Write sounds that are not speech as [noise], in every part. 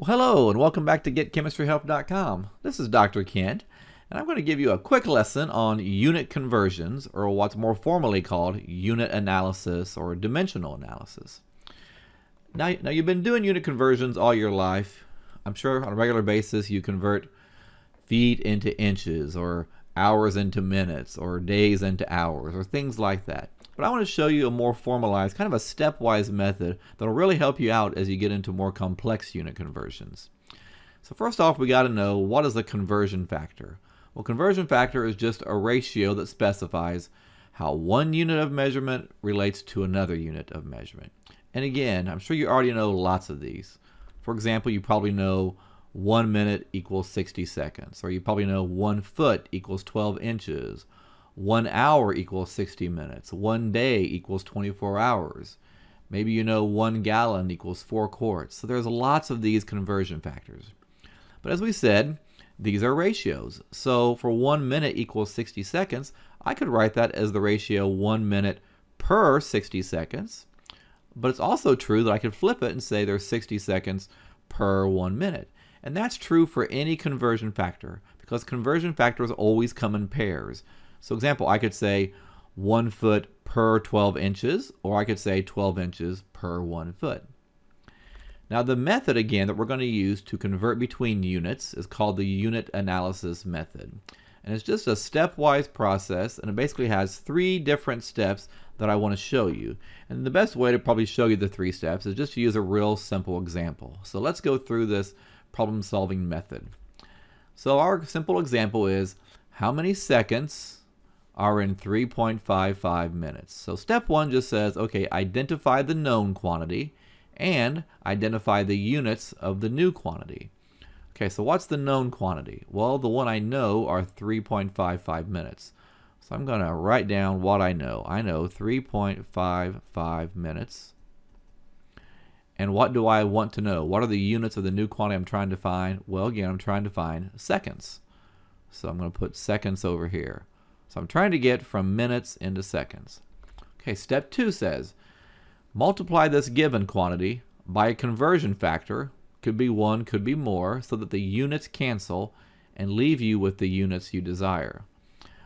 Well, hello and welcome back to GetChemistryHelp.com. This is Dr. Kent, and I'm going to give you a quick lesson on unit conversions, or what's more formally called unit analysis or dimensional analysis. Now, now you've been doing unit conversions all your life. I'm sure on a regular basis you convert feet into inches, or hours into minutes, or days into hours, or things like that. But I want to show you a more formalized, kind of a stepwise method that'll really help you out as you get into more complex unit conversions. So first off, we got to know what is the conversion factor. Well, conversion factor is just a ratio that specifies how one unit of measurement relates to another unit of measurement. And again, I'm sure you already know lots of these. For example, you probably know one minute equals 60 seconds, or you probably know one foot equals 12 inches, one hour equals 60 minutes. One day equals 24 hours. Maybe you know one gallon equals four quarts. So there's lots of these conversion factors. But as we said, these are ratios. So for one minute equals 60 seconds, I could write that as the ratio one minute per 60 seconds. But it's also true that I could flip it and say there's 60 seconds per one minute. And that's true for any conversion factor because conversion factors always come in pairs. So example, I could say one foot per 12 inches, or I could say 12 inches per one foot. Now the method again that we're going to use to convert between units is called the unit analysis method. And it's just a stepwise process and it basically has three different steps that I want to show you. And the best way to probably show you the three steps is just to use a real simple example. So let's go through this problem solving method. So our simple example is how many seconds are in 3.55 minutes. So step one just says, okay, identify the known quantity and identify the units of the new quantity. Okay, so what's the known quantity? Well, the one I know are 3.55 minutes. So I'm going to write down what I know. I know 3.55 minutes. And what do I want to know? What are the units of the new quantity I'm trying to find? Well, again, I'm trying to find seconds. So I'm going to put seconds over here. So I'm trying to get from minutes into seconds. Okay, step two says, multiply this given quantity by a conversion factor, could be one, could be more, so that the units cancel and leave you with the units you desire.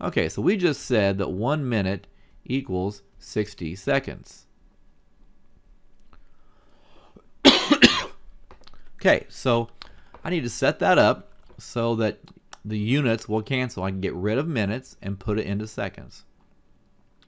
Okay, so we just said that one minute equals 60 seconds. [coughs] okay, so I need to set that up so that the units will cancel. I can get rid of minutes and put it into seconds.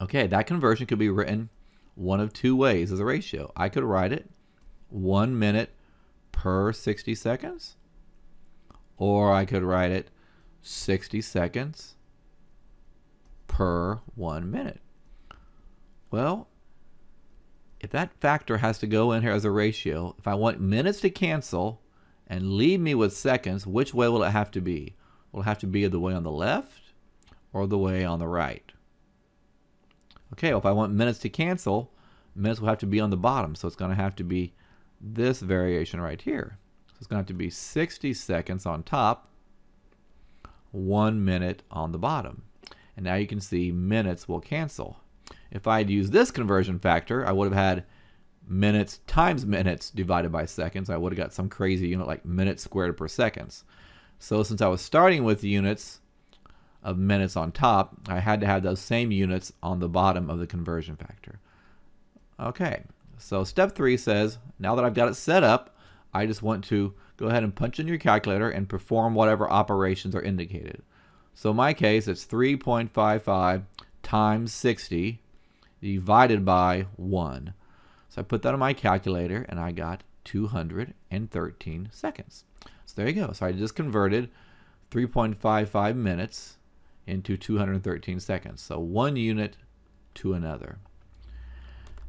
Okay, that conversion could be written one of two ways as a ratio. I could write it one minute per 60 seconds, or I could write it 60 seconds per one minute. Well, if that factor has to go in here as a ratio, if I want minutes to cancel and leave me with seconds, which way will it have to be? Will have to be the way on the left or the way on the right. Okay, well, if I want minutes to cancel, minutes will have to be on the bottom. So it's going to have to be this variation right here. So it's going to have to be 60 seconds on top, one minute on the bottom. And now you can see minutes will cancel. If I had used this conversion factor, I would have had minutes times minutes divided by seconds. I would have got some crazy unit like minutes squared per seconds. So since I was starting with units of minutes on top, I had to have those same units on the bottom of the conversion factor. Okay, so step three says, now that I've got it set up, I just want to go ahead and punch in your calculator and perform whatever operations are indicated. So in my case, it's 3.55 times 60 divided by 1. So I put that on my calculator and I got 213 seconds. There you go. So I just converted 3.55 minutes into 213 seconds. So one unit to another.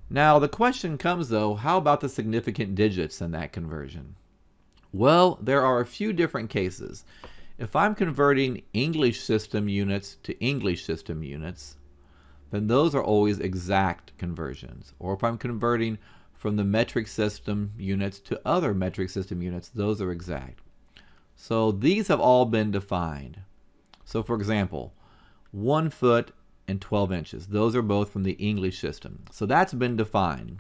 Now the question comes though, how about the significant digits in that conversion? Well, there are a few different cases. If I'm converting English system units to English system units, then those are always exact conversions. Or if I'm converting from the metric system units to other metric system units, those are exact. So these have all been defined. So for example, one foot and 12 inches. Those are both from the English system. So that's been defined.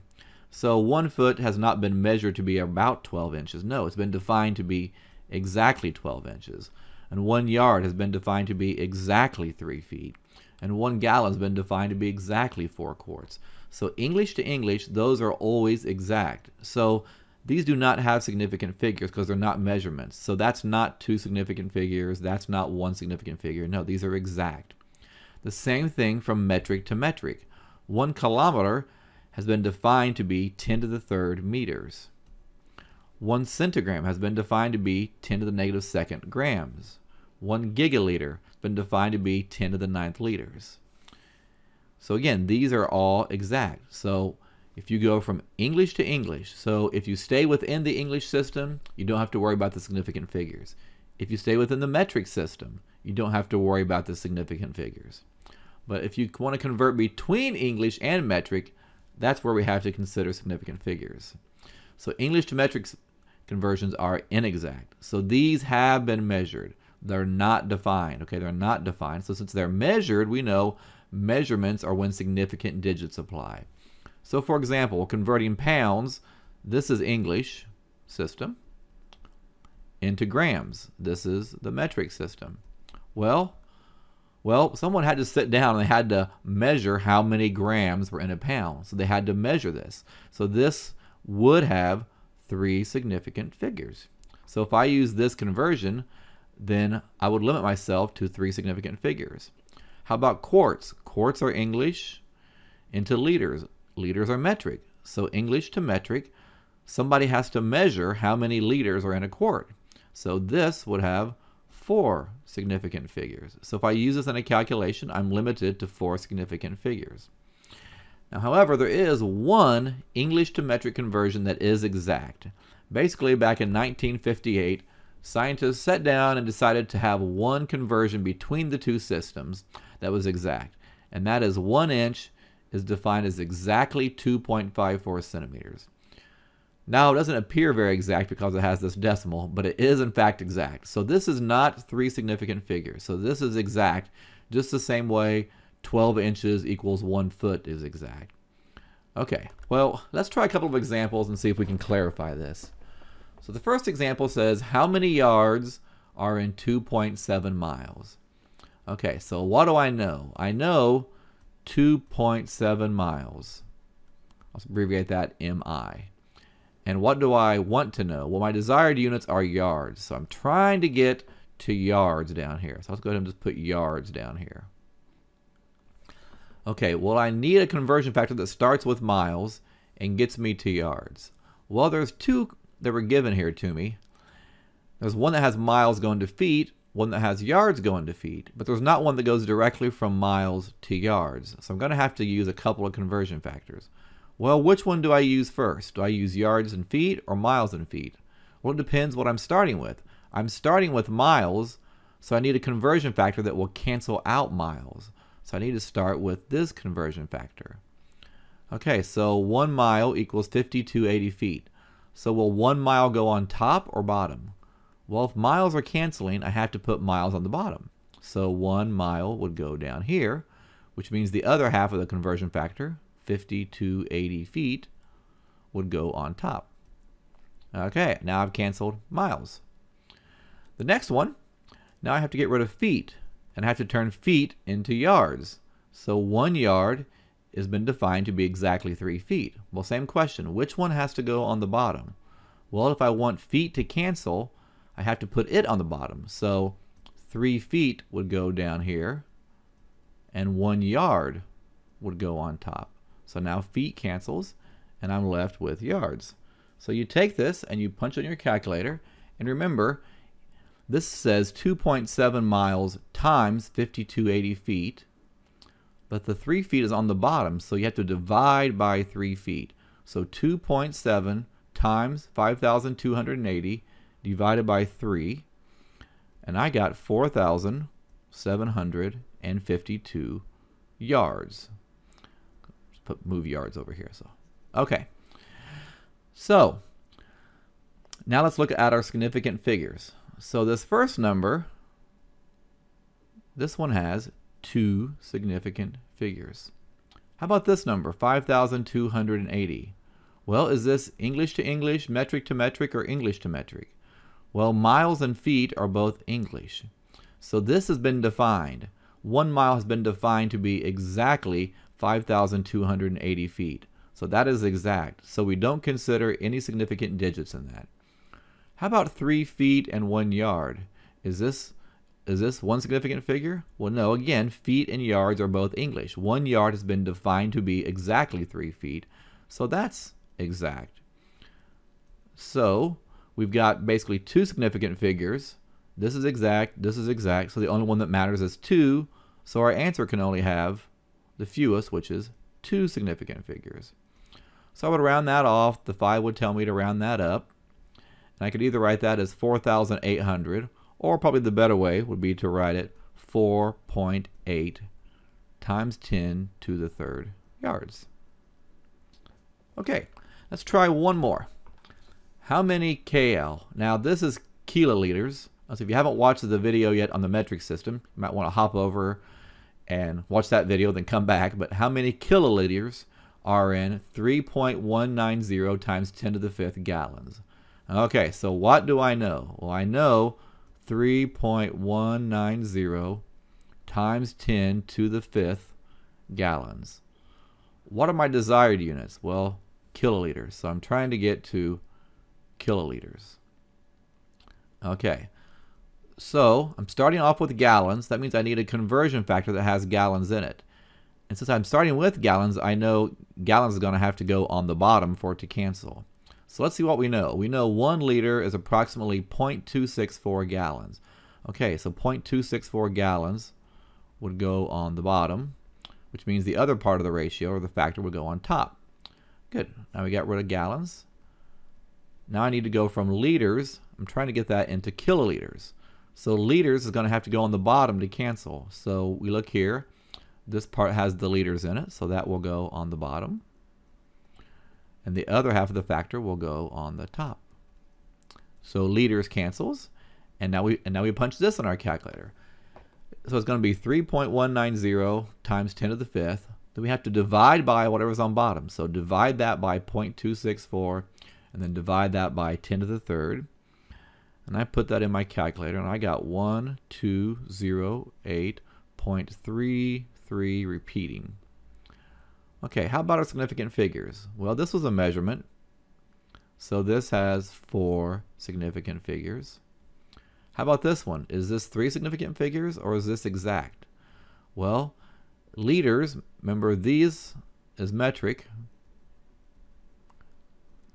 So one foot has not been measured to be about 12 inches. No, it's been defined to be exactly 12 inches. And one yard has been defined to be exactly 3 feet. And one gallon has been defined to be exactly 4 quarts. So English to English, those are always exact. So these do not have significant figures because they're not measurements. So that's not two significant figures. That's not one significant figure. No, these are exact. The same thing from metric to metric. One kilometer has been defined to be 10 to the third meters. One centigram has been defined to be 10 to the negative second grams. One gigaliter has been defined to be 10 to the ninth liters. So again, these are all exact. So if you go from English to English, so if you stay within the English system, you don't have to worry about the significant figures. If you stay within the metric system, you don't have to worry about the significant figures. But if you want to convert between English and metric, that's where we have to consider significant figures. So English to metric conversions are inexact. So these have been measured. They're not defined. Okay, they're not defined. So since they're measured, we know measurements are when significant digits apply. So for example, converting pounds, this is English system, into grams. This is the metric system. Well, well, someone had to sit down and they had to measure how many grams were in a pound. So they had to measure this. So this would have three significant figures. So if I use this conversion, then I would limit myself to three significant figures. How about quarts? Quarts are English into liters. Liters are metric. So English to metric, somebody has to measure how many liters are in a quart. So this would have four significant figures. So if I use this in a calculation, I'm limited to four significant figures. Now, however, there is one English to metric conversion that is exact. Basically, back in 1958, scientists sat down and decided to have one conversion between the two systems that was exact. And that is one inch is defined as exactly 2.54 centimeters. Now, it doesn't appear very exact because it has this decimal, but it is in fact exact. So this is not three significant figures. So this is exact, just the same way 12 inches equals one foot is exact. Okay, well, let's try a couple of examples and see if we can clarify this. So the first example says, how many yards are in 2.7 miles? Okay, so what do I know? I know 2.7 miles. I'll abbreviate that MI. And what do I want to know? Well, my desired units are yards. So I'm trying to get to yards down here. So let's go ahead and just put yards down here. Okay, well, I need a conversion factor that starts with miles and gets me to yards. Well, there's two that were given here to me. There's one that has miles going to feet, one that has yards going to feet, but there's not one that goes directly from miles to yards. So I'm going to have to use a couple of conversion factors. Well, which one do I use first? Do I use yards and feet or miles and feet? Well, it depends what I'm starting with. I'm starting with miles, so I need a conversion factor that will cancel out miles. So I need to start with this conversion factor. Okay, so one mile equals 5280 feet. So will one mile go on top or bottom? Well, if miles are canceling, I have to put miles on the bottom. So one mile would go down here, which means the other half of the conversion factor, 50 to 80 feet would go on top. Okay, now I've canceled miles. The next one, now I have to get rid of feet, and I have to turn feet into yards. So one yard has been defined to be exactly three feet. Well, same question, which one has to go on the bottom? Well, if I want feet to cancel, I have to put it on the bottom. So three feet would go down here, and one yard would go on top. So now feet cancels, and I'm left with yards. So you take this and you punch on your calculator, and remember, this says 2.7 miles times 5280 feet, but the 3 feet is on the bottom, so you have to divide by 3 feet. So 2.7 times 5,280 divided by 3, and I got 4,752 yards put move yards over here. So, okay. So, now let's look at our significant figures. So this first number, this one has two significant figures. How about this number, 5,280? Well, is this English to English, metric to metric, or English to metric? Well, miles and feet are both English. So this has been defined. One mile has been defined to be exactly 5,280 feet. So that is exact. So we don't consider any significant digits in that. How about three feet and one yard? Is this is this one significant figure? Well, no. Again, feet and yards are both English. One yard has been defined to be exactly three feet. So that's exact. So we've got basically two significant figures. This is exact, this is exact, so the only one that matters is 2, so our answer can only have the fewest, which is two significant figures. So I would round that off, the 5 would tell me to round that up, and I could either write that as 4,800, or probably the better way would be to write it 4.8 times 10 to the third yards. Okay, let's try one more. How many KL? Now this is kiloliters. So if you haven't watched the video yet on the metric system, you might want to hop over and watch that video, then come back. But how many kiloliters are in 3.190 times 10 to the fifth gallons? Okay, so what do I know? Well, I know 3.190 times 10 to the fifth gallons. What are my desired units? Well, kiloliters. So I'm trying to get to kiloliters. Okay, so I'm starting off with gallons. That means I need a conversion factor that has gallons in it. And since I'm starting with gallons, I know gallons is going to have to go on the bottom for it to cancel. So let's see what we know. We know 1 liter is approximately 0.264 gallons. Okay, so 0.264 gallons would go on the bottom, which means the other part of the ratio, or the factor, would go on top. Good. Now we got rid of gallons. Now I need to go from liters. I'm trying to get that into kiloliters. So liters is going to have to go on the bottom to cancel. So we look here. This part has the liters in it, so that will go on the bottom. And the other half of the factor will go on the top. So liters cancels, and now we and now we punch this in our calculator. So it's going to be 3.190 times 10 to the fifth. Then we have to divide by whatever's on bottom. So divide that by 0.264, and then divide that by 10 to the third. And I put that in my calculator and I got 1208.33 repeating. Okay, how about our significant figures? Well, this was a measurement. So this has four significant figures. How about this one? Is this three significant figures or is this exact? Well, liters, remember these is metric.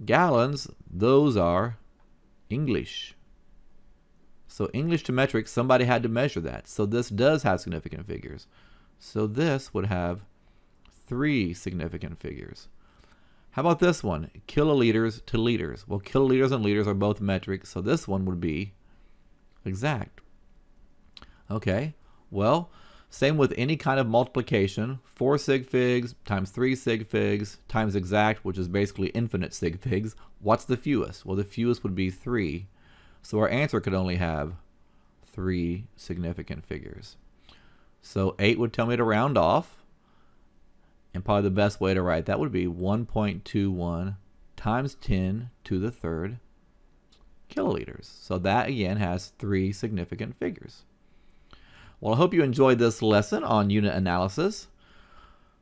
Gallons, those are English. So English to metric, somebody had to measure that. So this does have significant figures. So this would have three significant figures. How about this one? Kiloliters to liters. Well, kiloliters and liters are both metric, so this one would be exact. Okay, well, same with any kind of multiplication. 4 sig figs times 3 sig figs times exact, which is basically infinite sig figs. What's the fewest? Well, the fewest would be 3. So our answer could only have three significant figures. So 8 would tell me to round off. And probably the best way to write that would be 1.21 times 10 to the third kiloliters. So that again has three significant figures. Well, I hope you enjoyed this lesson on unit analysis.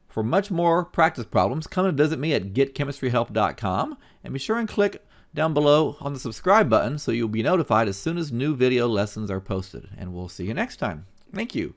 For much more practice problems, come and visit me at getchemistryhelp.com and be sure and click down below on the subscribe button so you'll be notified as soon as new video lessons are posted. And we'll see you next time. Thank you.